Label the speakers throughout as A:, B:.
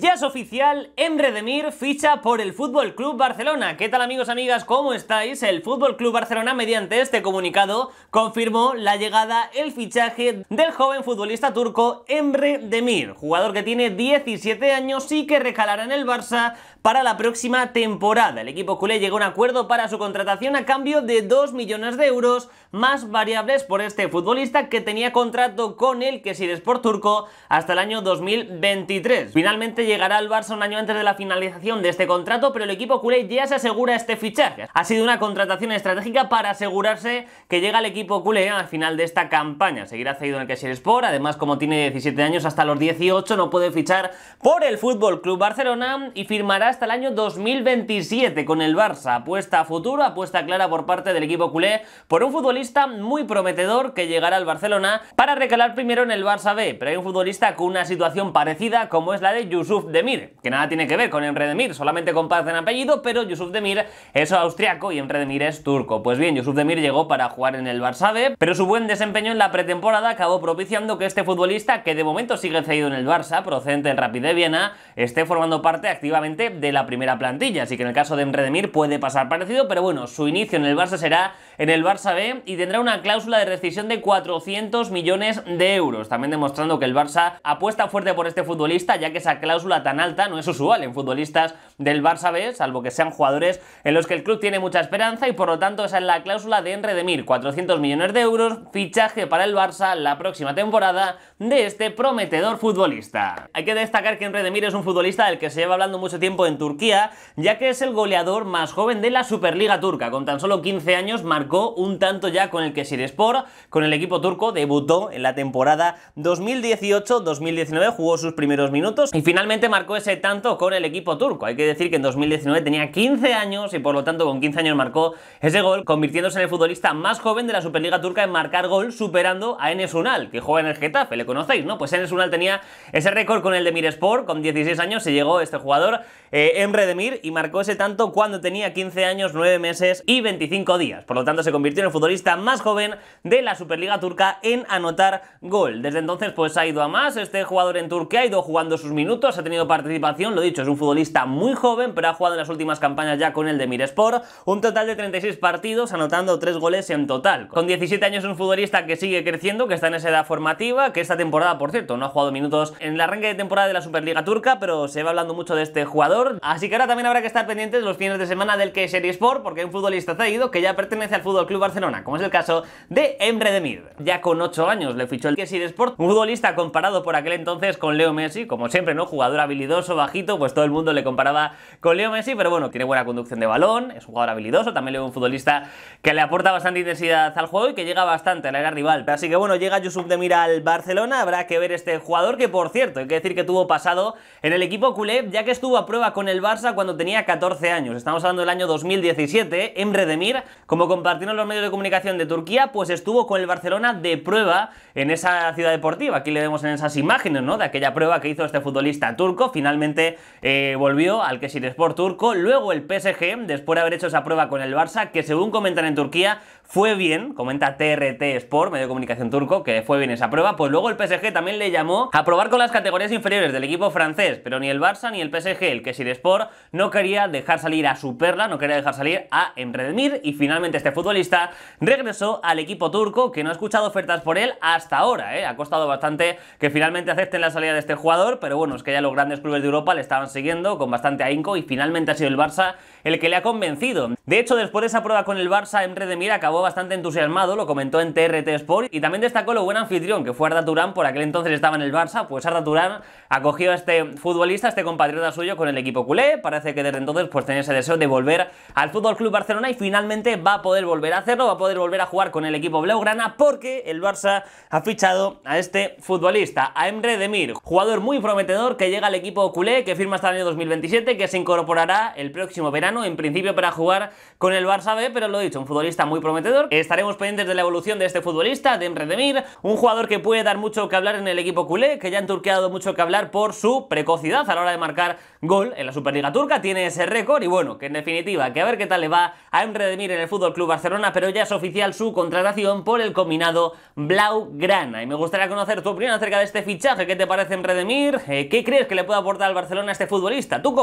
A: Ya es oficial, Emre Demir ficha por el Fútbol Club Barcelona. ¿Qué tal amigos, amigas? ¿Cómo estáis? El Fútbol Club Barcelona mediante este comunicado confirmó la llegada, el fichaje del joven futbolista turco Emre Demir, jugador que tiene 17 años y que recalará en el Barça para la próxima temporada. El equipo culé llegó a un acuerdo para su contratación a cambio de 2 millones de euros más variables por este futbolista que tenía contrato con el Sport turco hasta el año 2023. Finalmente llegará al Barça un año antes de la finalización de este contrato, pero el equipo culé ya se asegura este fichaje. Ha sido una contratación estratégica para asegurarse que llega el equipo culé al final de esta campaña. Seguirá cedido en el Kesir Sport, además como tiene 17 años hasta los 18 no puede fichar por el Fútbol Club Barcelona y firmará hasta el año 2027 con el Barça. Apuesta a futuro, apuesta clara por parte del equipo culé por un futbolista muy prometedor que llegará al Barcelona para recalar primero en el Barça B, pero hay un futbolista con una situación parecida como es la de Yusuf Demir, que nada tiene que ver con Emre Demir, solamente comparten apellido, pero Yusuf Demir es austriaco y Emre Demir es turco. Pues bien, Yusuf Demir llegó para jugar en el Barça B, pero su buen desempeño en la pretemporada acabó propiciando que este futbolista, que de momento sigue cedido en el Barça, procedente del Rapid de Viena, esté formando parte activamente de la primera plantilla. Así que en el caso de Emre Demir puede pasar parecido, pero bueno, su inicio en el Barça será en el Barça B y tendrá una cláusula de rescisión de 400 millones de euros, también demostrando que el Barça apuesta fuerte por este futbolista, ya que esa cláusula tan alta no es usual en futbolistas del Barça B, salvo que sean jugadores en los que el club tiene mucha esperanza y por lo tanto esa es la cláusula de Enre Demir, 400 millones de euros, fichaje para el Barça la próxima temporada de este prometedor futbolista. Hay que destacar que Enre Demir es un futbolista del que se lleva hablando mucho tiempo en Turquía, ya que es el goleador más joven de la Superliga turca, con tan solo 15 años marcó un tanto ya con el Sport, con el equipo turco, debutó en la temporada 2018-2019, jugó sus primeros minutos y finalmente marcó ese tanto con el equipo turco. Hay que decir que en 2019 tenía 15 años y por lo tanto con 15 años marcó ese gol, convirtiéndose en el futbolista más joven de la Superliga turca en marcar gol, superando a Enes Unal, que juega en el Getafe, le conocéis, ¿no? Pues Enes Unal tenía ese récord con el de Miresport, con 16 años se llegó este jugador, eh, Emre Demir, y marcó ese tanto cuando tenía 15 años, 9 meses y 25 días. Por lo tanto se convirtió en el futbolista más joven de la Superliga turca en anotar gol. Desde entonces pues ha ido a más, este jugador en Turquía ha ido jugando sus minutos, ha tenido participación, lo dicho, es un futbolista muy joven, pero ha jugado en las últimas campañas ya con el de Miresport, un total de 36 partidos, anotando 3 goles en total. Con 17 años un futbolista que sigue creciendo, que está en esa edad formativa, que esta temporada, por cierto, no ha jugado minutos en el arranque de temporada de la Superliga Turca, pero se va hablando mucho de este jugador, así que ahora también habrá que estar pendientes los fines de semana del que Sport, porque hay un futbolista cedido que ya pertenece al Fútbol Club Barcelona, como es el caso de Emre Demir. Ya con 8 años le fichó el Sport, un futbolista comparado por aquel entonces con Leo Messi, como siempre, ¿no? Jugador habilidoso bajito, pues todo el mundo le comparaba con Leo Messi, pero bueno, tiene buena conducción de balón, es un jugador habilidoso, también es un futbolista que le aporta bastante intensidad al juego y que llega bastante a la era rival. Así que bueno, llega Yusuf Demir al Barcelona, habrá que ver este jugador que por cierto, hay que decir que tuvo pasado en el equipo culé, ya que estuvo a prueba con el Barça cuando tenía 14 años. Estamos hablando del año 2017, Emre Demir, como compartieron los medios de comunicación de Turquía, pues estuvo con el Barcelona de prueba en esa ciudad deportiva. Aquí le vemos en esas imágenes, ¿no? De aquella prueba que hizo este futbolista turco, finalmente eh, volvió al Sport turco, luego el PSG, después de haber hecho esa prueba con el Barça, que según comentan en Turquía, fue bien, comenta TRT Sport, medio de comunicación turco, que fue bien esa prueba, pues luego el PSG también le llamó a probar con las categorías inferiores del equipo francés, pero ni el Barça ni el PSG, el Kesir Sport, no quería dejar salir a su perla, no quería dejar salir a Emre Demir, y finalmente este futbolista regresó al equipo turco, que no ha escuchado ofertas por él hasta ahora, ¿eh? ha costado bastante que finalmente acepten la salida de este jugador, pero bueno, es que ya los grandes clubes de Europa le estaban siguiendo con bastante ahínco y finalmente ha sido el Barça el que le ha convencido. De hecho, después de esa prueba con el Barça, Emre Demir acabó bastante entusiasmado, lo comentó en TRT Sport y también destacó lo buen anfitrión que fue Arda Turán, por aquel entonces estaba en el Barça, pues Arda Turán acogió a este futbolista, a este compatriota suyo con el equipo culé, parece que desde entonces pues tenía ese deseo de volver al Fútbol Club Barcelona y finalmente va a poder volver a hacerlo, va a poder volver a jugar con el equipo blaugrana porque el Barça ha fichado a este futbolista, a Emre Demir, jugador muy prometedor que llega al equipo culé, que firma hasta el año 2027, que se incorporará el próximo verano, en principio para jugar con el Barça B, pero lo he dicho, un futbolista muy prometedor. Estaremos pendientes de la evolución de este futbolista, de Emre Demir, un jugador que puede dar mucho que hablar en el equipo culé, que ya en Turquía ha dado mucho que hablar por su precocidad a la hora de marcar gol en la Superliga Turca, tiene ese récord y bueno, que en definitiva, que a ver qué tal le va a Emre Demir en el Fútbol Club Barcelona, pero ya es oficial su contratación por el combinado Blaugrana. Y me gustaría conocer tu opinión acerca de este fichaje, ¿qué te parece Emre Demir? Eh, ¿Qué crees que le puede aportar al Barcelona a este futbolista? ¿Tú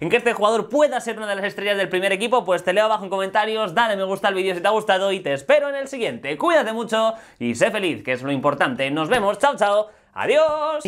A: en que este jugador pueda ser una de las estrellas del primer equipo? Pues te leo abajo en comentarios, dale me gusta al vídeo si te ha gustado y te espero en el siguiente. Cuídate mucho y sé feliz, que es lo importante. Nos vemos, chao chao, adiós.